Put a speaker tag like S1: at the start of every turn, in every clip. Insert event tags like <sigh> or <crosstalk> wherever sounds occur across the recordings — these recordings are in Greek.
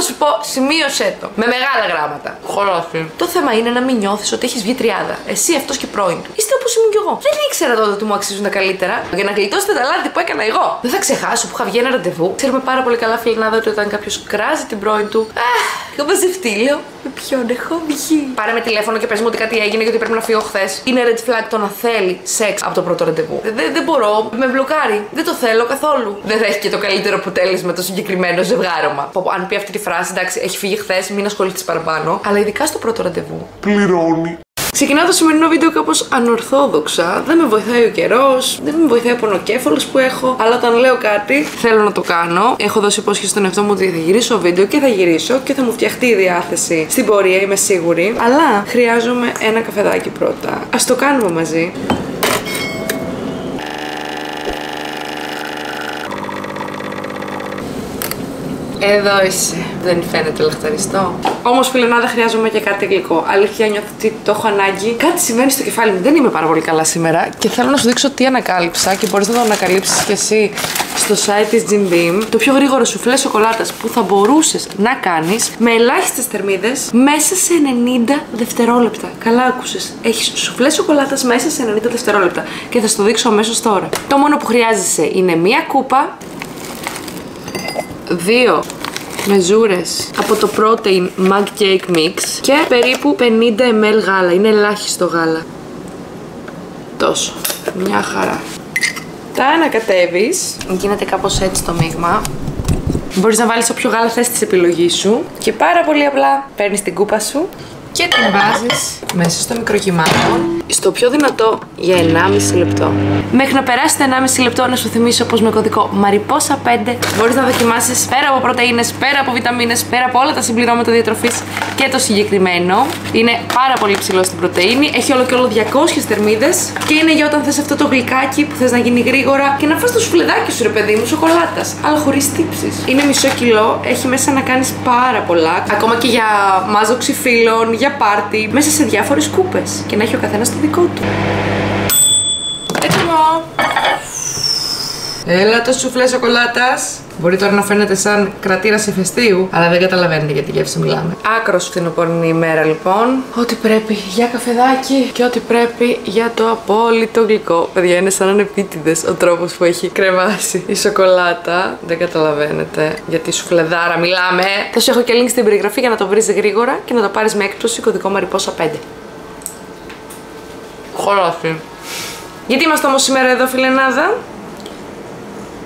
S1: θα σου πω, σημείωσέ το. Με μεγάλα γράμματα. Χωρόφι. Το θέμα είναι να μην νιώθεις ότι έχεις βγει τριάδα. Εσύ αυτός και πρώην. Είστε όπως ήμουν κι εγώ. Δεν ήξερα τότε ότι μου αξίζουν τα καλύτερα. Για να γλιτώσετε τα λάθη που έκανα εγώ. Δεν θα ξεχάσω που είχα βγει ένα ραντεβού. Ξέρουμε πάρα πολύ καλά, φιλενάδα, ότι όταν κάποιος κράζει την πρώην του. Αχ, έχω μαζευτεί, λέω. Με ποιον έχω βγει; Πάρε με τηλέφωνο και πες μου ότι κάτι έγινε γιατί πρέπει να φύγω χθες. Είναι red flag το να θέλει σεξ από το πρώτο ραντεβού. Δεν, δεν μπορώ, με μπλοκάρει. Δεν το θέλω καθόλου. Δεν θα έχει και το καλύτερο αποτέλεσμα το συγκεκριμένο ζευγάρωμα. Αν πει αυτή τη φράση, εντάξει, έχει φύγει χθες, μην ασχοληθείς παραπάνω. Αλλά ειδικά στο πρώτο ραντεβού.
S2: Πληρώνει.
S1: Ξεκινάω το σημερινό βίντεο κάπως ανορθόδοξα. Δεν με βοηθάει ο καιρός, δεν με βοηθάει ο πονοκέφαλος που έχω. Αλλά όταν λέω κάτι, θέλω να το κάνω. Έχω δώσει υπόσχεση στον εαυτό μου ότι θα γυρίσω βίντεο και θα γυρίσω και θα μου φτιαχτεί η διάθεση στην πορεία, είμαι σίγουρη. Αλλά χρειάζομαι ένα καφεδάκι πρώτα. Α το κάνουμε μαζί. Εδώ είσαι. Δεν φαίνεται λαχταριστό. Όμως, φιλενάδα, χρειάζομαι και κάτι γλυκό. Αλήθεια, νιώθω ότι το έχω ανάγκη. Κάτι συμβαίνει στο κεφάλι μου. Δεν είμαι πάρα πολύ καλά σήμερα και θέλω να σου δείξω τι ανακάλυψα και μπορείς να το ανακαλύψεις κι εσύ στο site της Jim Beam. Το πιο γρήγορο σουφλέ σοκολάτας που θα μπορούσες να κάνεις με ελάχιστες θερμίδες μέσα σε 90 δευτερόλεπτα. Καλά άκουσες. Έχεις σουφλέ σοκολάτας μέσα σε 90 δευτερόλεπτα και θα σου το δείξω αμέσως τώρα. Το μόνο που χρειάζεσαι είναι μία κούπα δύο μεζούρες από το Protein Mug Cake Mix και περίπου 50 ml γάλα. Είναι ελάχιστο γάλα. Τόσο. Μια χαρά. Τα ανακατεύεις. Γίνεται κάπως έτσι το μείγμα. Μπορείς να βάλεις όποιο γάλα θες της επιλογής σου. Και πάρα πολύ απλά παίρνεις την κούπα σου και την βάζεις μέσα στο μικροκυμάτο στο πιο δυνατό για 1,5 λεπτό. Μέχρι να περάσει τα 1,5 λεπτό, να σου θυμίσω πως με κωδικό Mariposa 5 μπορείς να δοκιμάσεις πέρα από πρωτενε, πέρα από βιταμίνες, πέρα από όλα τα συμπληρώματα διατροφής και το συγκεκριμένο. Είναι πάρα πολύ ψηλό στην πρωτενη, έχει όλο και όλο 200 θερμίδες και είναι για όταν θες αυτό το γλυκάκι που θες να γίνει γρήγορα και να φας το σουφλεδάκι σου, ρε παιδί μου, σοκολάτας. Αλλά χωρίς τύψεις. Είναι μισό κιλό, έχει μέσα να κάνεις πάρα πολλά. Ακόμα και για μάζοξη φίλων, για πάρτι, μέσα σε διάφορες κούπες. Και να έχει ο καθένας το δικό του. Έτοιμο! Έλα το σουφλέ σοκολάτας. Μπορεί τώρα να φαίνεται σαν κρατήρα ηφαιστείου, αλλά δεν καταλαβαίνετε για τη γεύση μιλάμε. Άκρος φθινοπορεινή ημέρα λοιπόν. Ό,τι πρέπει για καφεδάκι και ό,τι πρέπει για το απόλυτο γλυκό. Παιδιά, είναι σαν ανεπίτηδε ο τρόπος που έχει κρεμάσει η σοκολάτα. Δεν καταλαβαίνετε γιατί σουφλεδάρα μιλάμε. Θα σου έχω και link στην περιγραφή για να το βρεις γρήγορα και να το πάρεις με έκπτωση κωδικό Μαριπόσα 5. Χωράφι. Γιατί είμαστε όμως σήμερα εδώ φιλενάδα;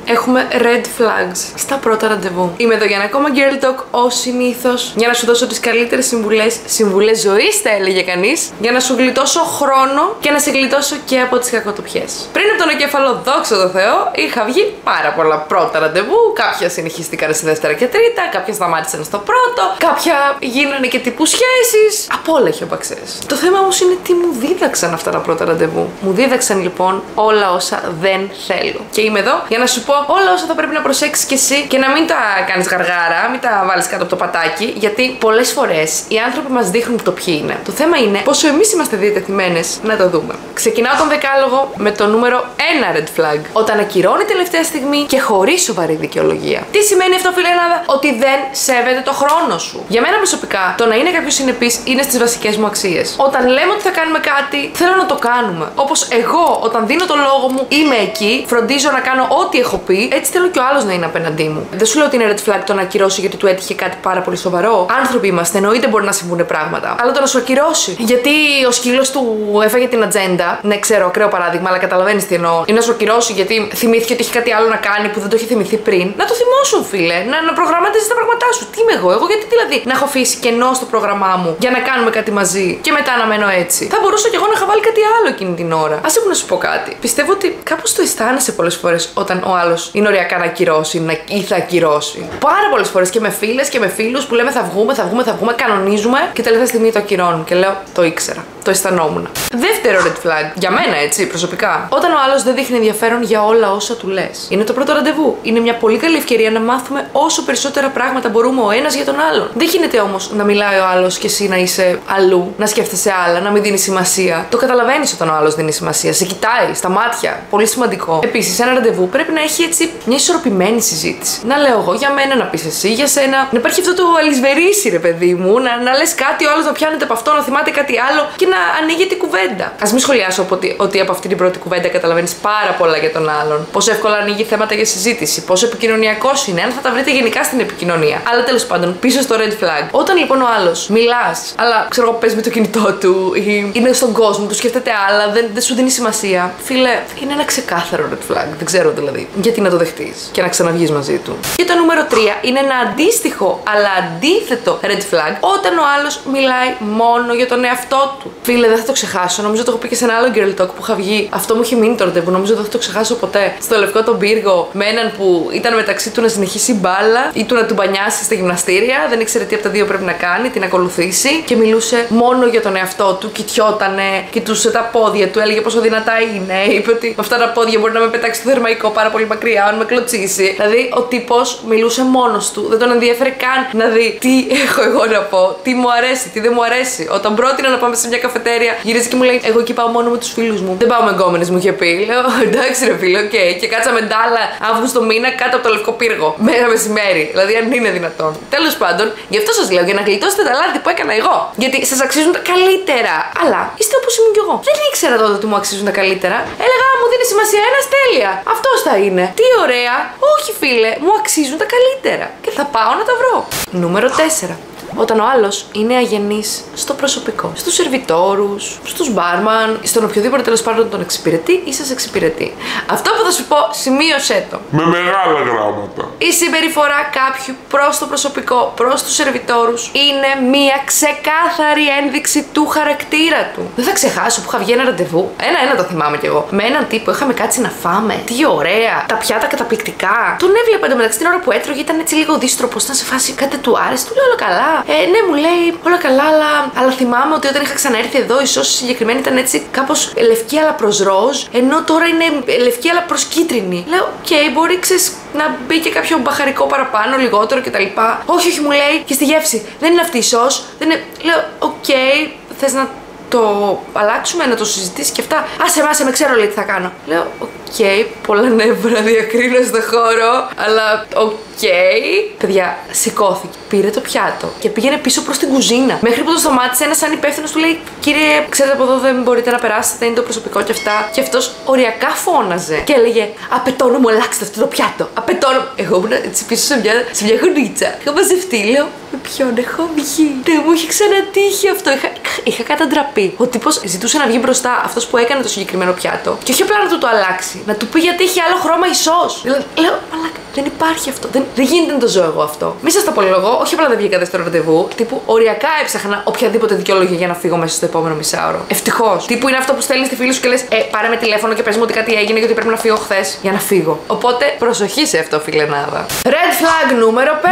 S1: Έχουμε red flags στα πρώτα ραντεβού. Είμαι εδώ για ένα ακόμα girl talk ως συνήθως. Για να σου δώσω τις καλύτερες συμβουλές, συμβουλές ζωής θα έλεγε κανείς. Για να σου γλιτώσω χρόνο και να σε γλιτώσω και από τις κακοτοπιές. Πριν από τον εγκέφαλο, δόξα τω Θεώ, είχα βγει πάρα πολλά πρώτα ραντεβού. Κάποια συνεχίστηκαν στη δεύτερα και τρίτα, κάποια σταμάτησαν στο πρώτο, κάποια γίνανε και τύπου σχέσεις. Από όλα έχει οπαξέ. Το θέμα όμως είναι τι μου δίδαξαν αυτά τα πρώτα ραντεβού. Μου δίδαξαν λοιπόν όλα όσα δεν θέλω. Και είμαι εδώ για να σου πω όλα όσα θα πρέπει να προσέξεις κι εσύ και να μην τα κάνεις γαργάρα, μην τα βάλεις κάτω από το πατάκι, γιατί πολλές φορές οι άνθρωποι μας δείχνουν το ποιοι είναι. Το θέμα είναι πόσο εμείς είμαστε διατεθειμένες να το δούμε. Ξεκινάω τον δεκάλογο με το νούμερο 1 red flag. Όταν ακυρώνει τελευταία στιγμή και χωρίς σοβαρή δικαιολογία. Τι σημαίνει αυτό, φίλε Ελλάδα, ότι δεν σέβεται το χρόνο σου. Για μένα προσωπικά, το να είναι κάποιος συνεπής είναι στις βασικές μου αξίες. Όταν λέμε ότι θα κάνουμε κάτι, θέλω να το κάνουμε. Όπως εγώ, όταν δίνω το λόγο μου, είμαι εκεί, φροντίζω να κάνω ό,τι έχω πει έτσι θέλω και ο άλλος να είναι απέναντί μου. Δεν σου λέω ότι είναι red flag το να ακυρώσει γιατί του έτυχε κάτι πάρα πολύ σοβαρό. Άνθρωποι είμαστε, εννοείται μπορεί να συμβούν πράγματα. Αλλά το να σου ακυρώσει. Γιατί ο σκύλος του έφαγε την ατζέντα. Ναι, ξέρω, ακραίο παράδειγμα, αλλά καταλαβαίνεις τι εννοώ. Ή να σου ακυρώσει γιατί θυμήθηκε ότι έχει κάτι άλλο να κάνει που δεν το έχει θυμηθεί πριν. Να το θυμώσουν, φίλε. Να, να προγραμματίζεις τα πράγματά σου. Τι είμαι εγώ, εγώ γιατί δηλαδή να έχω αφήσει κενό στο πρόγραμμά μου για να κάνουμε κάτι μαζί και μετά να μένω έτσι. Θα μπορούσα κι εγώ να είχα βάλει κάτι άλλο εκείνη την ώρα. Α έχω να σου πω κάτι. Πιστεύω ότι κάπως το αισθάνεσαι πολλές φορές όταν ο άλλος είναι οριακά να ακυρώσει να... ή θα ακυρώσει. Πάρα πολλές φορές και με φίλες και με φίλους που λέμε θα βγούμε, θα βγούμε, θα βγούμε, κανονίζουμε και τελευταία στιγμή το ακυρώνουν. Και λέω το ήξερα. Το αισθανόμουν. Δεύτερο red flag, για μένα έτσι προσωπικά. Όταν ο άλλος δεν δείχνει ενδιαφέρον για όλα όσα του λες. Είναι το πρώτο ραντεβού. Είναι μια πολύ καλή ευκαιρία να μάθουμε όσο περισσότερα πράγματα μπορούμε ο ένας για τον άλλον. Δεν γίνεται όμως να μιλάει ο άλλος και εσύ να είσαι αλλού, να σκέφτεσαι άλλα, να μην δίνεις σημασία. Το καταλαβαίνεις όταν ο άλλος δίνει σημασία. Σε κοιτάει στα μάτια. Πολύ σημαντικό. Επίσης, ένα ραντεβού πρέπει να έχει έτσι μια ισορροπημένη συζήτηση. Να λέω εγώ για μένα, να πεις εσύ για σένα. Να υπάρχει αυτό το αλυσβερίσι, ρε παιδί μου. Να, να λες κάτι, ο άλλο να πιάνεται από αυτό, να θυμάται κάτι άλλο και να ανοίγει την κουβέντα. Α μην σχολιάσω ότι, ότι από αυτή την πρώτη κουβέντα καταλαβαίνεις πάρα πολλά για τον άλλον. Πόσο εύκολα ανοίγει θέματα για συζήτηση. Πόσο επικοινωνιακός είναι, αν θα τα βρείτε γενικά στην επικοινωνία. Αλλά τέλος πάντων, πίσω στο red flag. Όταν λοιπόν ο άλλος μιλάς, αλλά ξέρω εγώ παίζει με το κινητό του ή είναι στον κόσμο, του σκέφτεται άλλα, δεν, δεν σου δίνει σημασία. Φίλε, είναι ένα ξεκάθαρο red flag. Δεν ξέρω δηλαδή. Γιατί να το δεχτείς και να ξαναβγείς μαζί του. Και το νούμερο 3 είναι ένα αντίστοιχο αλλά αντίθετο red flag όταν ο άλλος μιλάει μόνο για τον εαυτό του. Φίλε, δεν θα το ξεχάσω. Νομίζω το έχω πει και σε ένα άλλο girl talk που είχα βγει. Αυτό μου έχει μείνει το ραντεβού. Νομίζω δεν θα το ξεχάσω ποτέ. Στο λευκό τον πύργο με έναν που ήταν μεταξύ του να συνεχίσει μπάλα ή του να του μπανιάσει στα γυμναστήρια. Δεν ήξερε τι από τα δύο πρέπει να κάνει, την ακολουθήσει και μιλούσε μόνο για τον εαυτό του. Κοιτιότανε, κοιτούσε τα πόδια του, έλεγε πόσο δυνατά είναι. Είπε ότι με αυτά τα πόδια μπορεί να με πετάξει το θερμαϊκό πάρα πολύ μακριά, αν με κλωτσίσει. Δηλαδή ο τύπος μιλούσε μόνος του. Δεν τον ενδιέφερε καν να δει τι έχω εγώ να πω, τι μου αρέσει, τι δεν μου αρέσει. Όταν πρότεινα να πάμε σε μια καφετέρια, γυρίζει και μου λέει: Εγώ εκεί πάω μόνο με τους φίλους μου. Δεν πάω με γκόμενες, μου είχε πει. Λέω: Εντάξει, ρε φίλε, okay. Και κάτσαμε ντάλα Αύγουστο μήνα κάτω από το λευκό πύργο. Μέρα μεσημέρι. Δηλαδή, αν είναι δυνατόν. Τέλος πάντων, γι' αυτό σας λέω για να γλιτώσετε τα λάθη που έκανα εγώ. Γιατί σας αξίζουν τα καλύτερα. Αλλά είστε όπως ήμουν κι εγώ. Δεν ήξερα τότε ότι μου αξίζουν τα καλύτερα. Έλεγα: Μου δίνει σημασία ένας τέλεια. Αυτός θα είναι. Τι ωραία. Όχι, φίλε, μου αξίζουν τα καλύτερα. Και θα πάω να τα βρω. Νούμερο 4. Όταν ο άλλος είναι αγενής στο προσωπικό, στους σερβιτόρους, στους μπάρμαν, στον οποιοδήποτε τέλος πάντων τον εξυπηρετεί ή σας εξυπηρετεί. Αυτό που θα σου πω, σημείωσέ το.
S2: Με μεγάλα γράμματα.
S1: Η συμπεριφορά κάποιου προς το προσωπικό, προς τους σερβιτόρους, είναι μία ξεκάθαρη ένδειξη του χαρακτήρα του. Δεν θα ξεχάσω που είχα βγει ένα ραντεβού. Ένα-ένα το θυμάμαι κι εγώ. Με έναν τύπο είχαμε κάτσει να φάμε. Τι ωραία. Τα πιάτα καταπληκτικά. Τον έβλεπα εντωμεταξύ την ώρα που έτρωγε, ήταν έτσι λίγο δίστροπο. Ήταν σε φάση κάτι του άρεσε. Του λέω όλα καλά. Ε, ναι, μου λέει όλα καλά, αλλά, αλλά θυμάμαι ότι όταν είχα ξαναέρθει εδώ η σως η συγκεκριμένη ήταν έτσι κάπως λευκή αλλά προς ροζ, ενώ τώρα είναι λευκή αλλά προς κίτρινη. Λέω, okay, μπορεί ξέρεις, να μπει και κάποιο μπαχαρικό παραπάνω, λιγότερο κτλ. Όχι, όχι, μου λέει και στη γεύση. Δεν είναι αυτή η σως. Δεν είναι... Λέω, okay, θες να το αλλάξουμε, να το συζητήσει και αυτά. Άσε, άσε με, ξέρω λέει τι θα κάνω. Λέω, okay, πολλά νεύρα διακρίνω στο χώρο, αλλά okay. Παιδιά, σηκώθηκε, πήρε το πιάτο και πήγαινε πίσω προς την κουζίνα. Μέχρι που τον σταμάτησε ένας σαν υπεύθυνος του λέει: Κύριε, ξέρετε από εδώ δεν μπορείτε να περάσετε, είναι το προσωπικό και αυτά. Και αυτός οριακά φώναζε και έλεγε: Απαιτώ να μου αλλάξετε αυτό το πιάτο. Απαιτώ να. Εγώ ήμουν έτσι πίσω σε μια, σε μια γωνίτσα. Είχα μαζευτεί, λέω: Με ποιον έχω βγει; Δεν μου είχε ξανατύχει αυτό. Είχα, είχα καταντραπεί. Ο τύπος ζητούσε να βγει μπροστά αυτός που έκανε το συγκεκριμένο πιάτο. Και όχι απλά να του το αλλάξει. Να του πει γιατί έχει άλλο χρώμα ισός. Λέω, μαλάκα, δεν υπάρχει αυτό. Δεν, δεν γίνεται να το ζω εγώ αυτό. Μη σας το απολογώ, όχι απλά δεν βγήκατε στο ραντεβού. Τύπου οριακά έψαχνα οποιαδήποτε δικαιολογία για να φύγω μέσα στο επόμενο μισάωρο. Ευτυχώς. Τύπου είναι αυτό που στέλνεις στη φίλη σου και λες: Ε, πάρε με τηλέφωνο και πες μου ότι κάτι έγινε και ότι πρέπει να φύγω χθες για να φύγω. Οπότε προσοχή σε αυτό, φιλενάδα. Red flag νούμερο 5.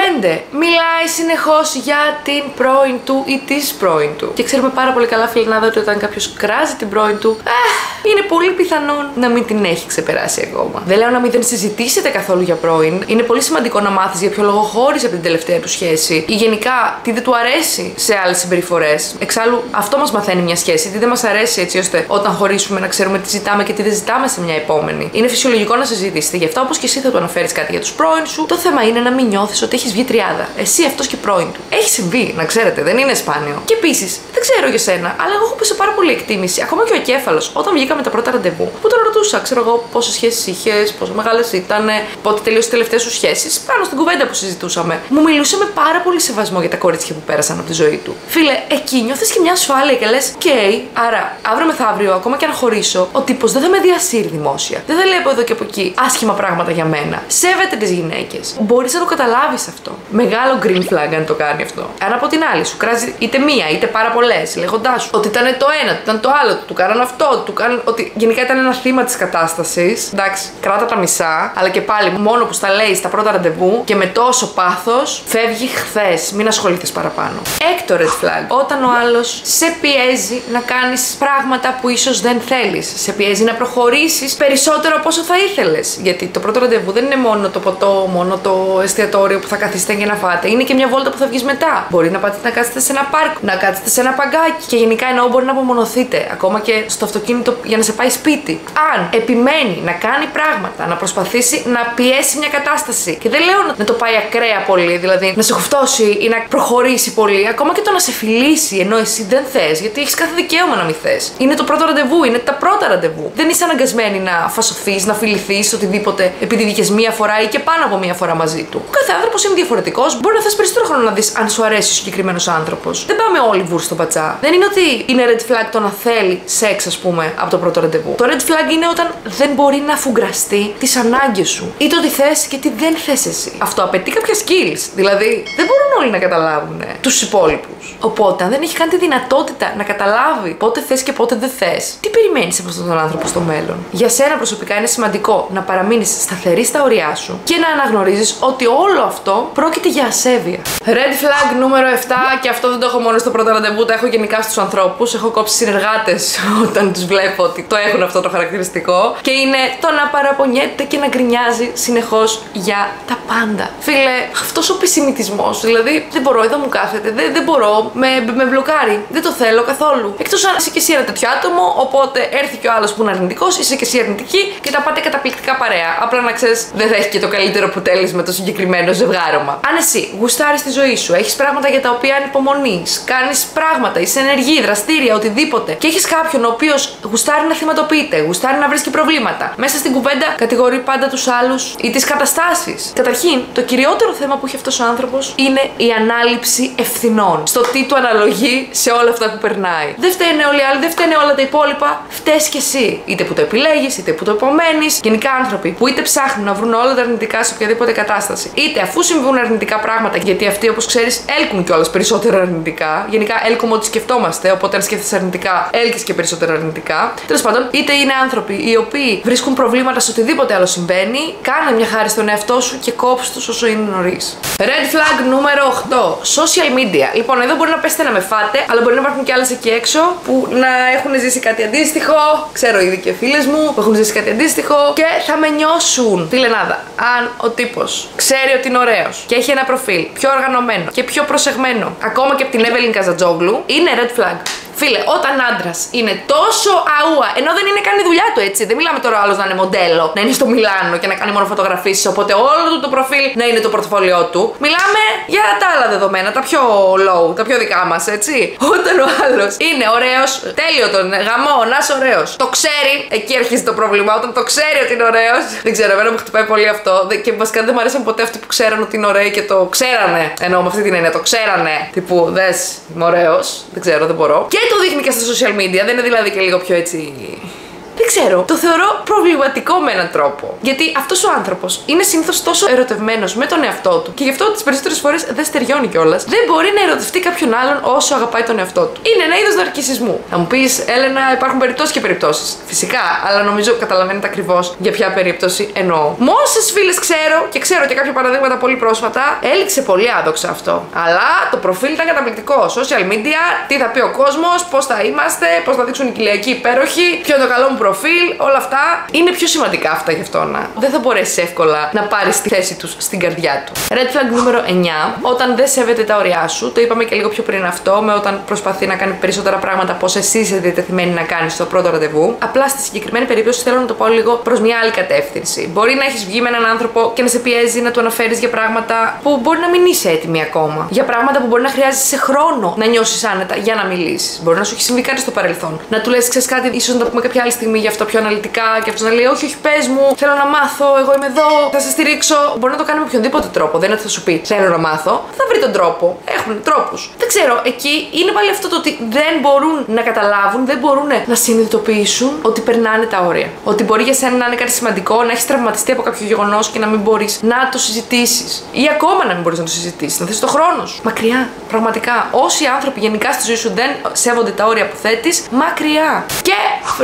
S1: Μιλάει συνεχώς για την πρώην του ή της πρώην του. Και ξέρουμε πάρα πολύ καλά, φιλενάδα, ότι όταν κάποιος κράζει την πρώην του, αχ, είναι πολύ πιθανόν να μην την έχει ξεπεράσει ακόμα. Δεν λέω να μην δεν συζητήσετε καθόλου για πρώην. Είναι πολύ σημαντικό να μάθεις για ποιο λόγο χώρισε από την τελευταία του σχέση ή γενικά τι δεν του αρέσει σε άλλες συμπεριφορές. Εξάλλου, αυτό μας μαθαίνει μια σχέση. Τι δεν μας αρέσει έτσι ώστε όταν χωρίσουμε να ξέρουμε τι ζητάμε και τι δεν ζητάμε σε μια επόμενη. Είναι φυσιολογικό να συζητήσετε γι' αυτό, όπως και εσύ θα του αναφέρεις κάτι για τους πρώην σου. Το θέμα είναι να μην νιώθεις ότι έχεις βγει τριάδα. Εσύ αυτός και πρώην του. Έχει συμβεί, να ξέρετε, δεν είναι σπάνιο. Και επίσης, δεν ξέρω για σένα, αλλά εγώ έχω πει σε πάρα πολύ εκτίμηση. Ακόμα και ο εγκέφαλος, όταν βγήκαμε τα πρώτα ραντεβού, που τον ρωτούσα, ξέρω εγώ πόσες σχέσεις είχες, πόσο μεγάλες ήταν, πότε τελείωσε τις τελευταίες σου σχέσεις, πάνω στην κουβέντα που συζητούσαμε. Μου μιλούσε με πάρα πολύ σεβασμό για τα κορίτσια που πέρασαν από τη ζωή του. Φίλε, εκεί νιώθεις και μια ασφάλεια και λες, OK, άρα αύριο μεθαύριο, ακόμα και αν χωρίσω, ο τύπος δεν θα με διασύρει δημόσια. Δεν θα λέει από εδώ και από εκεί άσχημα πράγματα για μένα. Σέβεται τις γυναίκες. Μπορείς να το καταλάβεις αυτό. Μεγάλο green flag αν το κάνει αυτό. Αν από την άλλη σου κράζει είτε μία είτε πάρα πολλές, λέγοντάς σου ότι ήταν το ένα, ήταν το άλλο, του κάναν αυτό, του κάναν. ότι γενικά ήταν ένα θύμα της κατάστασης. Εντάξει, κράτα τα μισά, αλλά και πάλι μόνο που στα λέει στα πρώτα ραντεβού και με τόσο πάθος φεύγει χθες. Μην ασχοληθεί παραπάνω. Έκτο red flag. Όταν ο άλλος σε πιέζει να κάνεις πράγματα που ίσως δεν θέλεις. Σε πιέζει να προχωρήσεις περισσότερο από όσο θα ήθελες. Γιατί το πρώτο ραντεβού δεν είναι μόνο το ποτό, μόνο το εστιατόριο που θα καθίσετε και να φάτε. Είναι και μια βόλτα που θα βγεις μετά. Μπορεί να πάτε να κάτσετε σε ένα πάρκο, να κάτσετε σε ένα παγκάκι. Και γενικά εννοώ ενώ μπορεί να απομονωθείτε ακόμα και στο αυτοκίνητο για να σε πάει σπίτι. Αν επιμένει να κάνει πράγματα, να προσπαθήσει να πιέσει μια κατάσταση. Και δεν λέω να το πάει ακραία πολύ, δηλαδή να σε χουφτώσει ή να προχωρήσει πολύ, ακόμα και το να σε φιλήσει ενώ εσύ δεν θες, γιατί έχεις κάθε δικαίωμα να μην θες. Είναι το πρώτο ραντεβού, είναι τα πρώτα ραντεβού. Δεν είσαι αναγκασμένη να φασωθεί, να φιληθείς, οτιδήποτε επειδή βγήκες μία φορά ή και πάνω από μία φορά μαζί του. Ο κάθε άνθρωπος είναι διαφορετικός. Μπορεί να θες περισσότερο χρόνο να δεις αν σου αρέσει ο συγκεκριμένος άνθρωπος. Δεν πάμε όλοι βούρ στο πατσά. Δεν είναι ότι είναι red flag το να θέλει σεξ, ας πούμε, από το πρώτο ραντεβού. Το red flag είναι όταν δεν μπορεί να φουγκραστεί τις ανάγκες σου ή το τι θες και τι δεν θες εσύ. Αυτό απαιτεί κάποια skills. Δηλαδή, δεν μπορούν όλοι να καταλάβουν τους υπόλοιπους. Οπότε, αν δεν έχει καν τη δυνατότητα να καταλάβει πότε θες και πότε δεν θες, τι περιμένεις από αυτόν τον άνθρωπο στο μέλλον; Για σένα προσωπικά είναι σημαντικό να παραμείνεις σταθερή στα ωριά σου και να αναγνωρίζεις ότι όλο αυτό πρόκειται για ασέβεια. Red flag νούμερο 7, και αυτό δεν το έχω μόνο στο πρώτο ραντεβού, το έχω γενικά στους ανθρώπους. Έχω κόψει συνεργάτες <laughs> όταν τους βλέπω ότι το έχουν αυτό το χαρακτηριστικό. Και είναι το να παραπονιέται και να γκρινιάζει συνεχώς για τα πάντα. Φίλε, αυτός ο πεσημιτισμό, δηλαδή δεν μπορώ, εδώ μου κάθεται, δεν, δεν μπορώ, με, με μπλοκάρει. Δεν το θέλω καθόλου. Εκτός αν είσαι και εσύ ένα τέτοιο άτομο, οπότε έρθει και ο άλλος που είναι αρνητικός, είσαι και εσύ αρνητική και τα πάτε καταπληκτικά παρέα. Απλά να ξέρεις, δεν θα έχει και το καλύτερο αποτέλεσμα το συγκεκριμένο ζευγάρωμα. Αν εσύ γουστάρεις τη ζωή σου, έχεις πράγματα για τα οποία ανυπομονείς, κάνεις πράγματα, είσαι ενεργή, δραστήρια, οτιδήποτε και έχεις κάποιον ο οποίος γουστάρει να θυματοποιείται, γουστάρει να βρίσκει προβλήματα. Μέσα στην κουβέντα κατηγορεί πάντα τους άλλους ή τις καταστάσεις. Καταρχήν, το κυριότερο θέμα που έχει αυτός ο άνθρωπος είναι η ανάληψη ευθυνών. Στο τι του αναλογεί σε όλα αυτά που περνάει. Δεν φταίνε όλοι οι άλλοι, δεν φταίνε όλα τα υπόλοιπα. Φταίεις κι εσύ. Είτε που το επιλέγεις, είτε που το υπομένει. Γενικά άνθρωποι που είτε ψάχνουν να βρουν όλα τα αρνητικά σε οποιαδήποτε κατάσταση, είτε αφού συμβούν αρνητικά πράγματα, γιατί αυτοί όπως ξέρεις έλκουν κιόλας περισσότερα αρνητικά. Γενικά έλκουμε ό,τι σκεφτόμαστε, οπότε αν σκέφτεσαι αρνητικά, έλκεις και περισσότερα αρνητικά. Τέλος πάντων, είτε είναι άνθρωποι οι οποίοι βρίσκουν προβλήματα σε οτιδήποτε άλλο συμβαίνει, κάνε μια χάρη στον εαυτό σου και κόψει τους όσο είναι νωρίς. Red flag νούμερο 8. Social media. Λοιπόν, εδώ μπορεί να πέσετε να με φάτε, αλλά μπορεί να υπάρχουν και άλλες εκεί έξω που να έχουν ζήσει κάτι αντίστοιχο. Ξέρω ήδη και φίλες μου που έχουν ζήσει κάτι αντίστοιχο και θα με νιώσουν. Τι Λενάδα, αν ο τύπος ξέρει ότι είναι ωραίος και έχει ένα προφίλ πιο οργανωμένο και πιο προσεγμένο, ακόμα και από την Evelyn Καζατζόγλου, είναι red flag. Φίλε, όταν άντρας είναι τόσο αούα, ενώ δεν είναι καν η δουλειά του έτσι. Δεν μιλάμε τώρα άλλος να είναι μοντέλο, να είναι στο Μιλάνο και να κάνει μόνο φωτογραφίσει. Οπότε όλο του το προφίλ να είναι το πορτοφόλιό του. Μιλάμε για τα άλλα δεδομένα, τα πιο low, τα πιο δικά μας, έτσι. Όταν ο άλλος είναι ωραίος, τέλειο τον γαμό, να είσαι ωραίος. Το ξέρει, εκεί αρχίζει το πρόβλημα. Όταν το ξέρει ότι είναι ωραίος. Δεν ξέρω, εμένα μου χτυπάει πολύ αυτό. Και βασικά δεν μου αρέσαν ποτέ αυτοί που ξέραν ότι είναι ωραίοι και το ξέρανε. Ενώ με αυτή την έννοια το ξέρανε. Τύπου δες είμαι ωραίος. Δεν ξέρω, δεν μπορώ. Και το δείχνει και στα social media, δεν είναι δηλαδή και λίγο πιο έτσι δεν ξέρω. Το θεωρώ προβληματικό με έναν τρόπο. Γιατί αυτός ο άνθρωπος είναι συνήθως τόσο ερωτευμένος με τον εαυτό του και γι' αυτό τις περισσότερες φορές δεν στεριώνει κιόλας. Δεν μπορεί να ερωτευτεί κάποιον άλλον όσο αγαπάει τον εαυτό του. Είναι ένα είδος ναρκισισμού. Θα μου πεις, Έλενα, υπάρχουν περιπτώσεις και περιπτώσεις. Φυσικά, αλλά νομίζω καταλαβαίνετε ακριβώς για ποια περίπτωση εννοώ. Με όσε φίλες ξέρω και ξέρω και κάποια παραδείγματα πολύ πρόσφατα, έληξε πολύ άδοξα αυτό. Αλλά το προφίλ ήταν καταπληκτικό. Social media, τι θα πει ο κόσμος, πώς θα είμαστε, πώς θα δείξουν οι κοιλιακοί υπέροχοι, ποιο είναι το καλό μου προφίλ, όλα αυτά είναι πιο σημαντικά αυτά γι' αυτό να. Δεν θα μπορέσει εύκολα να πάρεις τη θέση τους στην καρδιά του. Red flag νούμερο 9. Όταν δεν σέβεται τα ωριά σου, το είπαμε και λίγο πιο πριν αυτό, με όταν προσπαθεί να κάνει περισσότερα πράγματα πώ εσύ είσαι διατεθειμένη να κάνεις στο πρώτο ραντεβού. Απλά στη συγκεκριμένη περίπτωση θέλω να το πω λίγο προς μια άλλη κατεύθυνση. Μπορεί να έχεις βγει με έναν άνθρωπο και να σε πιέζει να του αναφέρεις για πράγματα που μπορεί να μην είσαι έτοιμη ακόμα. Για πράγματα που μπορεί να χρειάζεσαι χρόνο να νιώσεις άνετα για να μιλήσεις. Μπορεί να σου έχει συμβεί κάτι στο παρελθόν. Να του λες, ξέρεις κάτι, ίσως να το πούμε κάποια άλλη στιγμή στιγμή γι' αυτό πιο αναλυτικά και αυτός να λέει: Όχι, όχι, πες μου, θέλω να μάθω, εγώ είμαι εδώ, θα σε στηρίξω. Μπορεί να το κάνει με οποιονδήποτε τρόπο. Δεν είναι ότι θα σου πει: Θέλω να μάθω. Θα βρει τον τρόπο. Έχουν τρόπους. Δεν ξέρω, εκεί είναι πάλι αυτό το ότι δεν μπορούν να καταλάβουν, δεν μπορούν να συνειδητοποιήσουν ότι περνάνε τα όρια. Ότι μπορεί για σένα να είναι κάτι σημαντικό, να έχεις τραυματιστεί από κάποιο γεγονός και να μην μπορείς να το συζητήσεις. Ή ακόμα να μην μπορείς να το συζητήσεις, να θέσει το χρόνος σου. Μακριά. Πραγματικά. Όσοι άνθρωποι γενικά στη ζωή σου δεν σέβονται τα όρια που θέτεις, μακριά. Και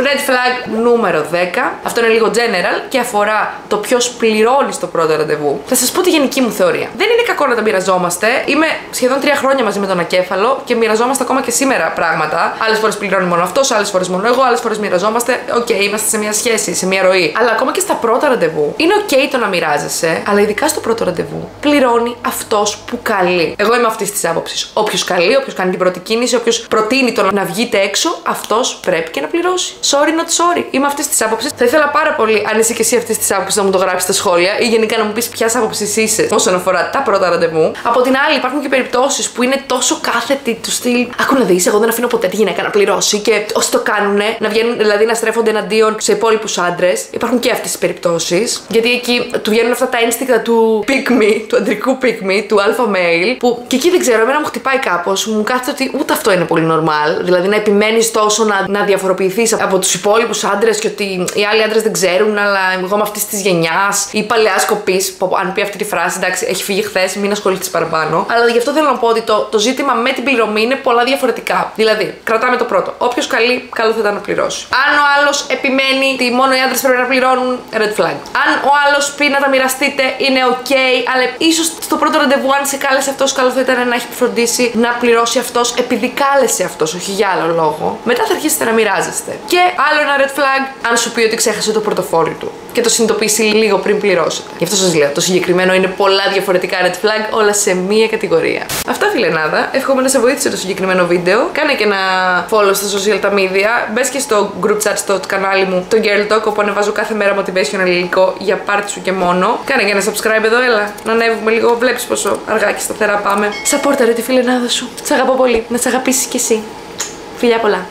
S1: red flag νούμερο 10. Αυτό είναι λίγο general και αφορά το ποιος πληρώνει στο πρώτο ραντεβού. Θα σας πω τη γενική μου θεωρία. Δεν είναι κακό να τα μοιραζόμαστε. Είμαι σχεδόν τρία χρόνια μαζί με τον ακέφαλο και μοιραζόμαστε ακόμα και σήμερα πράγματα. Άλλες φορές πληρώνει μόνο αυτός, άλλες φορές μόνο εγώ, άλλες φορές μοιραζόμαστε. Okay, είμαστε σε μια σχέση, σε μια ροή. Αλλά ακόμα και στα πρώτα ραντεβού είναι okay το να μοιράζεσαι, αλλά ειδικά στο πρώτο ραντεβού πληρώνει αυτός που καλεί. Εγώ είμαι αυτής της άποψης. Όποιος καλεί, όποιος κάνει την πρώτη κίνηση, όποιος προτείνει το να βγείτε έξω, αυτός πρέπει και να πληρώσει. Sorry, not sorry. Είμαι αυτής της άποψης. Θα ήθελα πάρα πολύ, αν είσαι και εσύ αυτής της άποψης, να μου το γράψεις στα σχόλια ή γενικά να μου πεις ποιας άποψης είσαι όσον αφορά τα πρώτα ραντεβού. Από την άλλη, υπάρχουν και περιπτώσεις που είναι τόσο κάθετοι του στυλ. Άκου να δεις, εγώ δεν αφήνω ποτέ τη γυναίκα να πληρώσει και όσοι το κάνουν να βγαίνουν, δηλαδή να στρέφονται εναντίον σε υπόλοιπους άντρες. Υπάρχουν και αυτές τις περιπτώσεις. Γιατί εκεί του βγαίνουν αυτά τα ένστικτα του pick me, του αντρικού pick me, του alpha male, που και εκεί δεν ξέρω, εμένα μου χτυπάει κάπως. Μου κάθεται ότι ούτε αυτό είναι πολύ normal. Δηλαδή να επιμένεις τόσο να, να διαφοροποιηθείς από τους υπόλοιπους άντρες και ότι οι άλλοι άντρες δεν ξέρουν, αλλά εγώ είμαι αυτής της γενιάς ή παλαιά κοπή. Αν πει αυτή τη φράση, εντάξει, έχει φύγει χθες, μην ασχοληθείς παραπάνω. Αλλά γι' αυτό θέλω να πω ότι το, το ζήτημα με την πληρωμή είναι πολλά διαφορετικά. Δηλαδή, κρατάμε το πρώτο. Όποιος καλεί, καλό θα ήταν να πληρώσει. Αν ο άλλος επιμένει ότι μόνο οι άντρες πρέπει να πληρώνουν, red flag. Αν ο άλλος πει να τα μοιραστείτε, είναι ok, αλλά ίσως στο πρώτο ραντεβού, αν σε κάλεσε αυτός, καλό θα ήταν να έχει φροντίσει να πληρώσει αυτός επειδή κάλεσε αυτός, όχι για άλλο λόγο. Μετά θα αρχίσετε να μοιράζεστε. Και άλλο ένα red flag, αν σου πει ότι ξέχασε το πορτοφόλι του και το συνειδητοποιήσει λίγο πριν πληρώσετε. Γι' αυτό σας λέω, το συγκεκριμένο είναι πολλά διαφορετικά red flag, όλα σε μία κατηγορία. Αυτά φιλενάδα. Εύχομαι να σε βοήθησε το συγκεκριμένο βίντεο. Κάνε και ένα follow στα social τα media. Μπες και στο group chat στο κανάλι μου, το Girl Talk, όπου ανεβάζω κάθε μέρα motivational υλικό για πάρτι σου και μόνο. Κάνε και ένα subscribe εδώ, έλα να ανέβουμε λίγο. Βλέπεις πόσο αργά και σταθερά πάμε. Σαπόρτα ρε τη φιλενάδα σου. Σ' αγαπώ πολύ. Να σε αγαπήσεις κι εσύ. Φιλιά πολλά.